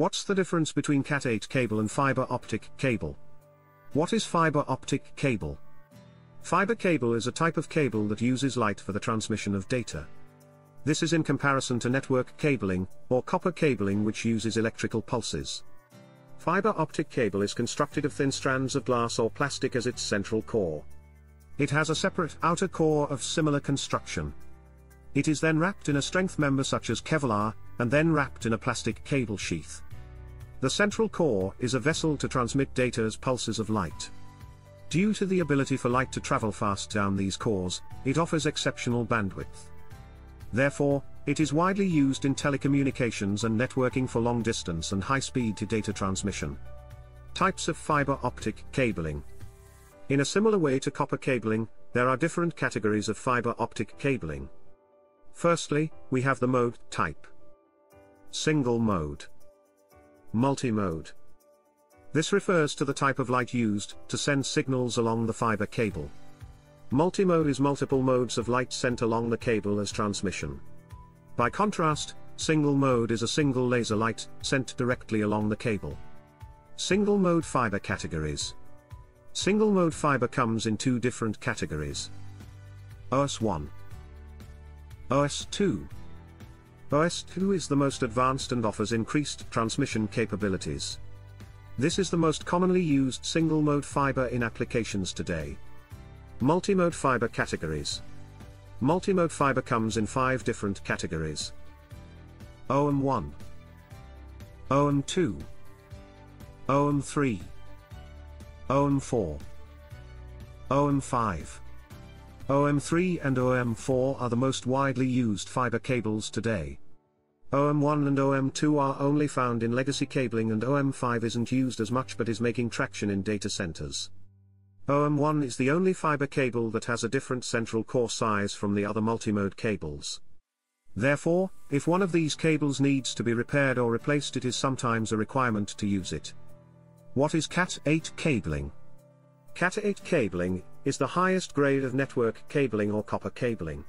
What's the difference between Cat8 cable and fiber optic cable? What is fiber optic cable? Fiber cable is a type of cable that uses light for the transmission of data. This is in comparison to network cabling, or copper cabling which uses electrical pulses. Fiber optic cable is constructed of thin strands of glass or plastic as its central core. It has a separate outer core of similar construction. It is then wrapped in a strength member such as Kevlar, and then wrapped in a plastic cable sheath. The central core is a vessel to transmit data as pulses of light. Due to the ability for light to travel fast down these cores, it offers exceptional bandwidth. Therefore, it is widely used in telecommunications and networking for long distance and high speed data transmission. Types of fiber optic cabling. In a similar way to copper cabling, there are different categories of fiber optic cabling. Firstly, we have the mode type. Single mode. Multi-mode. This refers to the type of light used to send signals along the fiber cable. Multi-mode is multiple modes of light sent along the cable as transmission. By contrast, single mode is a single laser light sent directly along the cable. Single mode fiber categories. Single mode fiber comes in two different categories. OS1 OS2 OS2 is the most advanced and offers increased transmission capabilities. This is the most commonly used single-mode fiber in applications today. Multi-mode fiber categories. Multi-mode fiber comes in five different categories. OM1 OM2 OM3 OM4 OM5 OM3 and OM4 are the most widely used fiber cables today. OM1 and OM2 are only found in legacy cabling and OM5 isn't used as much but is making traction in data centers. OM1 is the only fiber cable that has a different central core size from the other multimode cables. Therefore, if one of these cables needs to be repaired or replaced it is sometimes a requirement to use it. What is Cat8 cabling? Cat8 cabling is the highest grade of network cabling or copper cabling.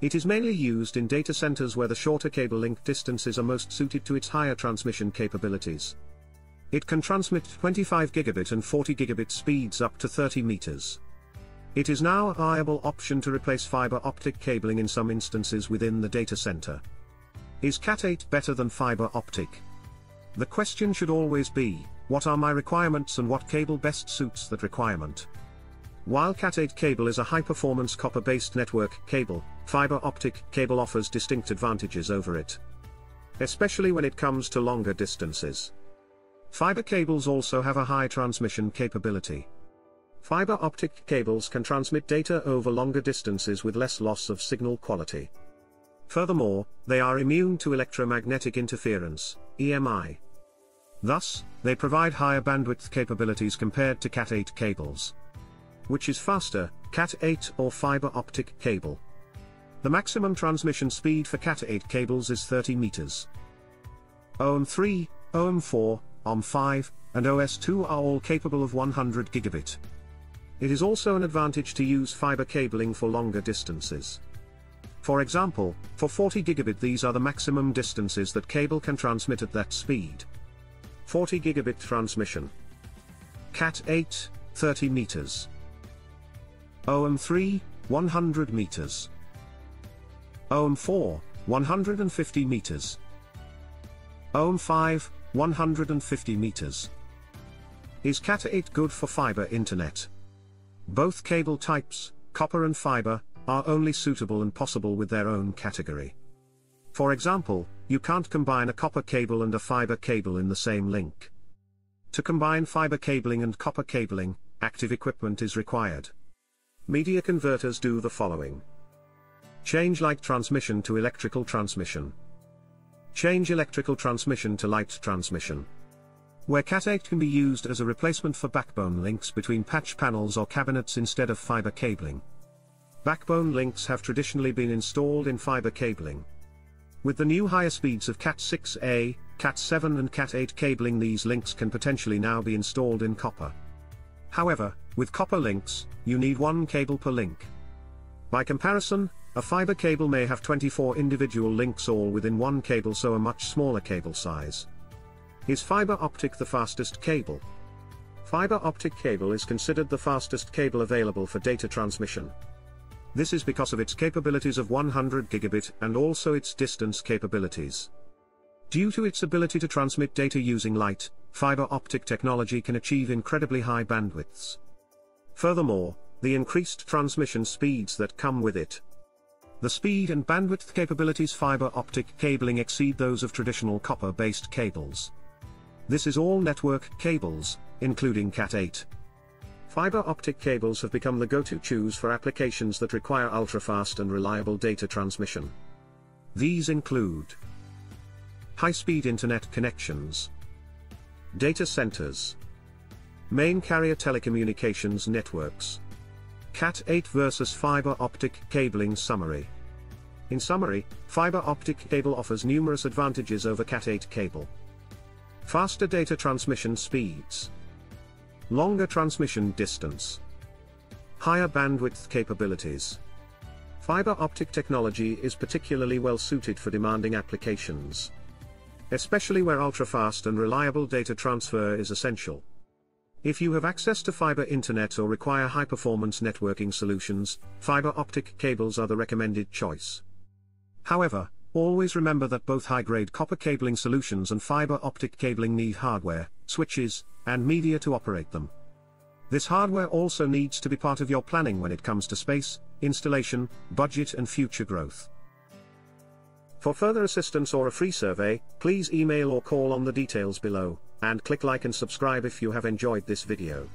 It is mainly used in data centers where the shorter cable link distances are most suited to its higher transmission capabilities. It can transmit 25 gigabit and 40 gigabit speeds up to 30 meters. It is now a viable option to replace fiber optic cabling in some instances within the data center. Is Cat8 better than fiber optic? The question should always be, what are my requirements and what cable best suits that requirement? While Cat8 cable is a high-performance copper-based network cable, fiber optic cable offers distinct advantages over it. Especially when it comes to longer distances. Fiber cables also have a high transmission capability. Fiber optic cables can transmit data over longer distances with less loss of signal quality. Furthermore, they are immune to electromagnetic interference, EMI. Thus, they provide higher bandwidth capabilities compared to Cat8 cables. Which is faster, Cat8 or fiber optic cable? The maximum transmission speed for Cat8 cables is 30 meters. OM3, OM4, OM5, and OS2 are all capable of 100 gigabit. It is also an advantage to use fiber cabling for longer distances. For example, for 40 gigabit these are the maximum distances that cable can transmit at that speed. 40 gigabit transmission. Cat 8, 30 meters. OM3, 100 meters. OM4, 150 meters. OM5, 150 meters. Is Cat 8 good for fiber internet? Both cable types, copper and fiber, are only suitable and possible with their own category. For example, you can't combine a copper cable and a fiber cable in the same link. To combine fiber cabling and copper cabling, active equipment is required. Media converters do the following. Change light transmission to electrical transmission. Change electrical transmission to light transmission. Where Cat8 can be used as a replacement for backbone links between patch panels or cabinets instead of fiber cabling. Backbone links have traditionally been installed in fiber cabling. With the new higher speeds of Cat6a, Cat7 and Cat8 cabling these links can potentially now be installed in copper. However, with copper links, you need one cable per link. By comparison, a fiber cable may have 24 individual links all within one cable so a much smaller cable size. Is fiber optic the fastest cable? Fiber optic cable is considered the fastest cable available for data transmission. This is because of its capabilities of 100 gigabit and also its distance capabilities. Due to its ability to transmit data using light, fiber optic technology can achieve incredibly high bandwidths. Furthermore, the increased transmission speeds that come with it. The speed and bandwidth capabilities fiber optic cabling exceed those of traditional copper-based cables. This is all network cables, including Cat8. Fiber optic cables have become the go-to choose for applications that require ultra-fast and reliable data transmission. These include high-speed internet connections, data centers, main carrier telecommunications networks, Cat8 versus fiber optic cabling summary. In summary, fiber optic cable offers numerous advantages over Cat8 cable. Faster data transmission speeds. Longer transmission distance. Higher bandwidth capabilities. Fiber optic technology is particularly well suited for demanding applications. Especially where ultra-fast and reliable data transfer is essential. If you have access to fiber internet or require high-performance networking solutions, fiber optic cables are the recommended choice. However, always remember that both high-grade copper cabling solutions and fiber optic cabling need hardware, switches, and media to operate them. This hardware also needs to be part of your planning when it comes to space, installation, budget and future growth. For further assistance or a free survey, please email or call on the details below, and click like and subscribe if you have enjoyed this video.